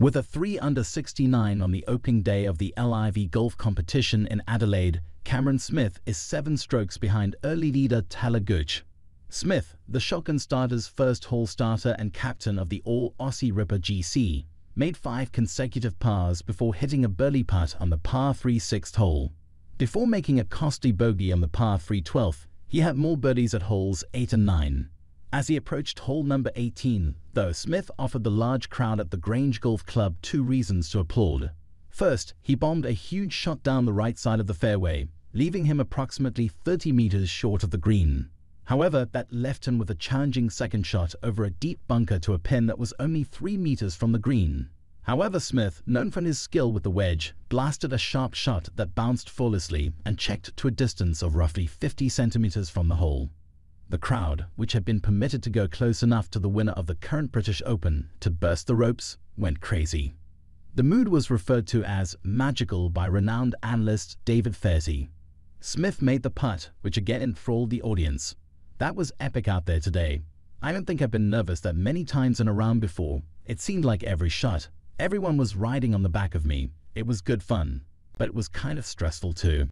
With a 3 under 69 on the opening day of the LIV golf competition in Adelaide, Cameron Smith is seven strokes behind early leader Talor Gooch. Smith, the shotgun starter's first hole starter and captain of the All Aussie Ripper GC, made five consecutive pars before hitting a birdie putt on the par 3 sixth hole. Before making a costly bogey on the par 3 12th, he had more birdies at holes 8 and 9. As he approached hole number 18, though, Smith offered the large crowd at the Grange Golf Club two reasons to applaud. First, he bombed a huge shot down the right side of the fairway, leaving him approximately 30 meters short of the green. However, that left him with a challenging second shot over a deep bunker to a pin that was only 3 meters from the green. However, Smith, known for his skill with the wedge, blasted a sharp shot that bounced flawlessly and checked to a distance of roughly 50 centimeters from the hole. The crowd, which had been permitted to go close enough to the winner of the current British Open to burst the ropes, went crazy. The mood was referred to as magical by renowned analyst David Feherty. Smith made the putt, which again enthralled the audience. That was epic out there today. I don't think I've been nervous that many times in a round before. It seemed like every shot. Everyone was riding on the back of me. It was good fun, but it was kind of stressful too.